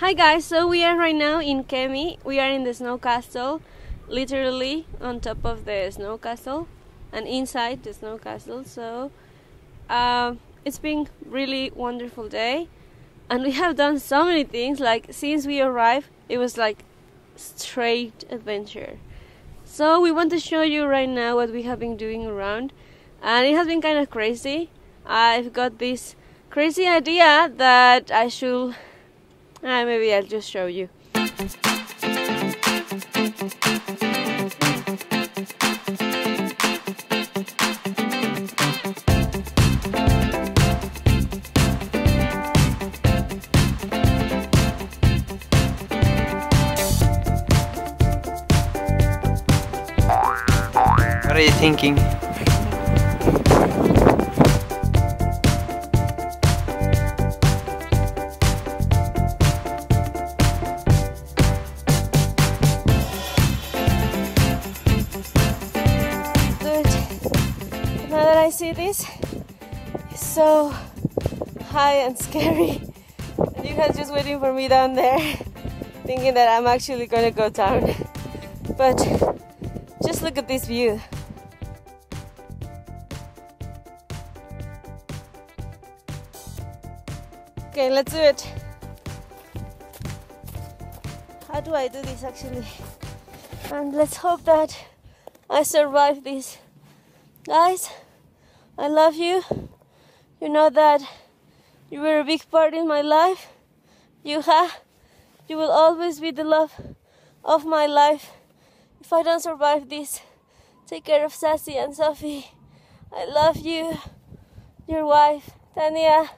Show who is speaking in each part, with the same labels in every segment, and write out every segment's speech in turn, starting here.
Speaker 1: Hi guys, so we are right now in Kemi. We are in the snow castle, literally on top of the snow castle and inside the snow castle. So um, it's been really wonderful day, and we have done so many things. Like since we arrived, it was like straight adventure. So we want to show you right now what we have been doing around, and it has been kind of crazy. I've got this crazy idea that I should uh, maybe I'll just show you.
Speaker 2: What are you thinking?
Speaker 1: See this, it's so high and scary. And you guys just waiting for me down there, thinking that I'm actually gonna go down. But just look at this view. Okay, let's do it. How do I do this actually? And let's hope that I survive this. Guys, I love you. You know that you were a big part in my life. You. You will always be the love of my life. If I don't survive this, take care of Sassy and Sophie. I love you. Your wife, Tania.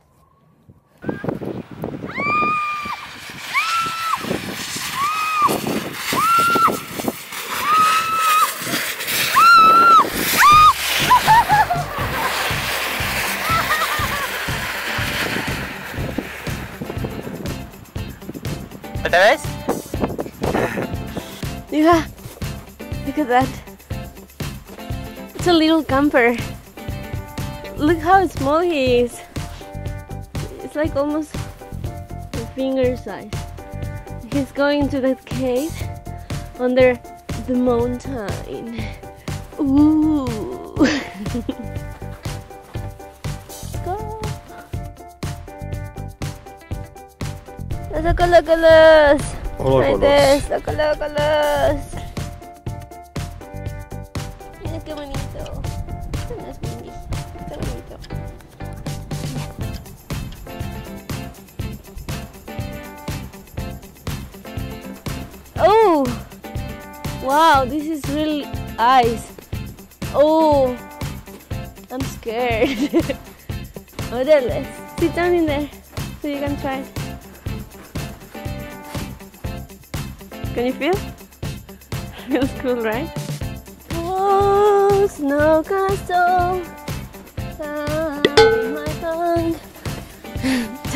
Speaker 1: It's a little camper. Look how small he is. It's like almost a finger size. He's going to that cave under the mountain. Ooh. Go. Look. Like this. Look, look, look. Mira qué bonito. Bonito. Oh! Wow, this is really ice. Oh! I'm scared. oh, there, let's sit down in there so you can try. Can you feel? Feels cool, right? Oh, snow castle.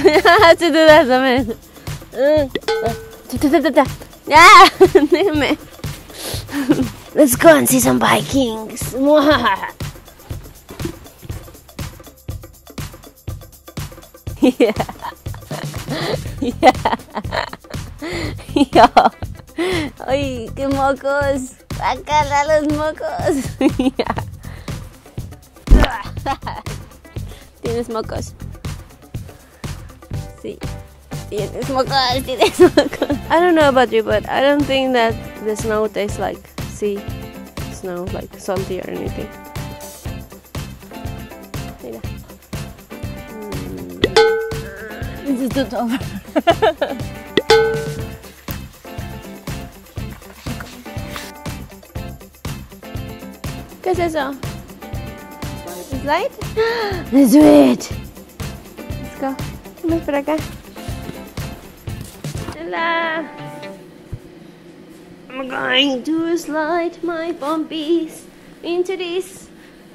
Speaker 1: I have to do that, Samen. Yeah, damn it. Let's go and see some Vikings. yeah. Yeah. Yeah. Ay, qué mocos. Sácala los mocos. Tienes mocos. Sí. Tienes mocos, tienes mocos. I don't know about you, but I don't think that the snow tastes like sea snow, like salty or anything. Mira. Mm. This is too tough. ¿Qué es eso? ¿Slide? Let's do it. Let's go. Por acá. Hola. I'm going to slide my bumpies into this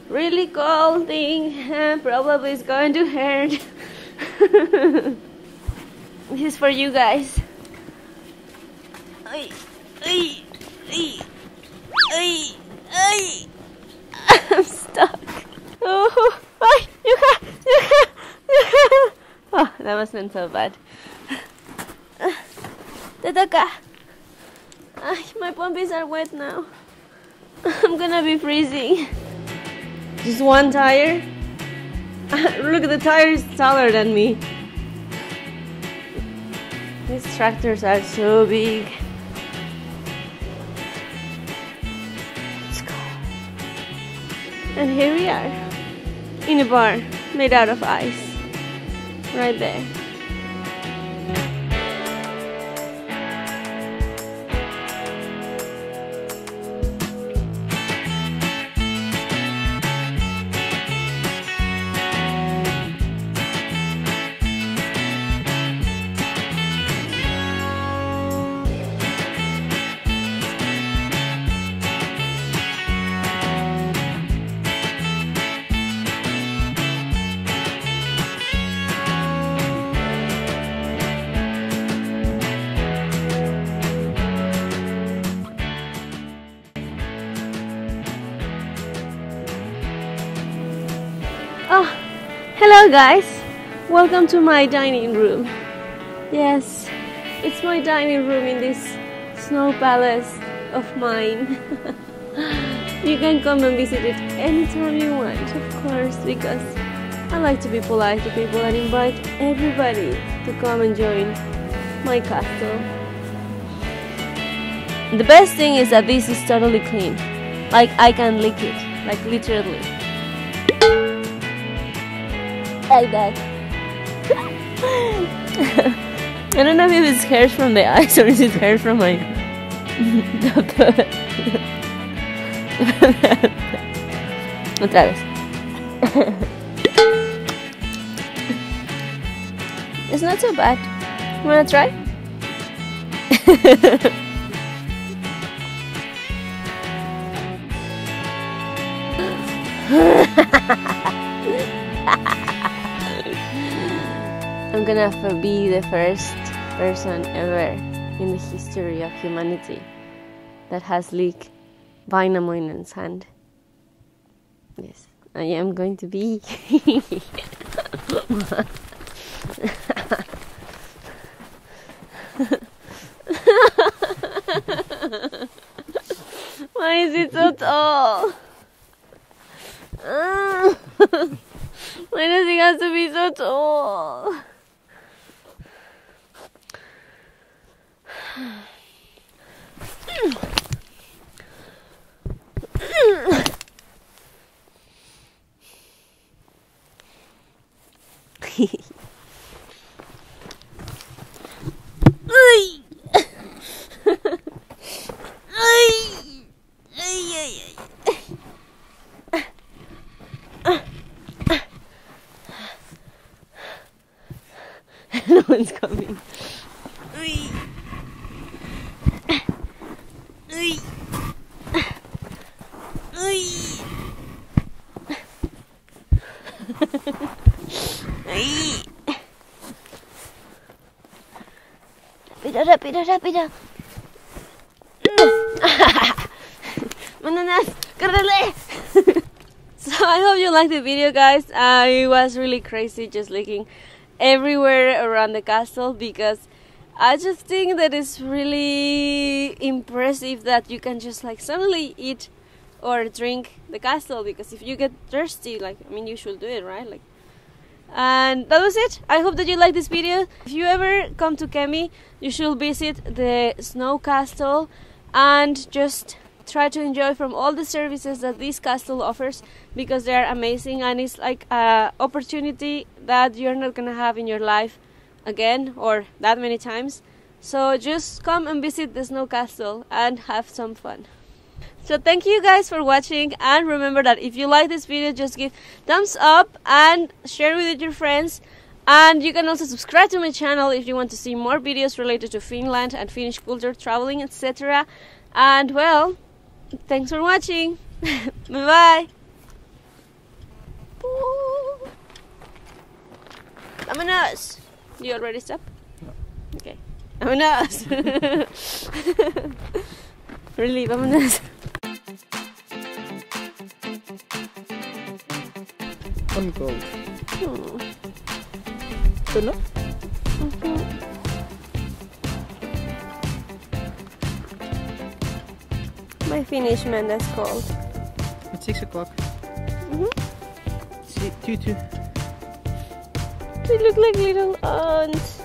Speaker 1: really cold thing and probably it's going to hurt. this is for you guys. Ay, ay, ay, ay. I'm stuck. Oh, ay, you ha, you ha, you ha. oh, that have been so bad. Te toca. Ay, my pompies are wet now. I'm gonna be freezing. Just one tire. Look, at the tire is taller than me. These tractors are so big. Let's go. And here we are in a bar made out of ice. Right there. Oh, hello guys. Welcome to my dining room. Yes, it's my dining room in this snow palace of mine. you can come and visit it anytime you want, of course, because I like to be polite to people and invite everybody to come and join my castle. The best thing is that this is totally clean. Like I can lick it, like literally. Like that. I don't know if it's hairs from the eyes or is it hairs from my Otra vez. it's not so bad. You wanna try? I'm gonna be the first person ever in the history of humanity that has licked Wainamoinen's hand. Yes, I am going to be. Why is it so tall? Why does he have to be so tall? Ay. Ay. Ay, ay, ay. No one's coming. Rápido, rápido, córrele. So I hope you liked the video guys. Uh, it was really crazy just looking everywhere around the castle because I just think that it's really impressive that you can just like suddenly eat or drink the castle because if you get thirsty like I mean you should do it right like and that was it. I hope that you like this video. If you ever come to Kemi you should visit the snow castle and just try to enjoy from all the services that this castle offers because they are amazing and it's like a opportunity that you're not gonna have in your life again or that many times. So just come and visit the snow castle and have some fun so thank you guys for watching and remember that if you like this video just give thumbs up and share with your friends and you can also subscribe to my channel if you want to see more videos related to Finland and Finnish culture, traveling, etc. And well, thanks for watching. bye bye. I'm a nurse. You already stop? Okay. Vámonos. really, vámonos.
Speaker 3: I'm one
Speaker 1: gold.
Speaker 3: Hmm. Good
Speaker 1: enough? My Finnish man is called.
Speaker 3: At 6 o'clock.
Speaker 1: Mm -hmm.
Speaker 3: See, two, two.
Speaker 1: They look like little ants.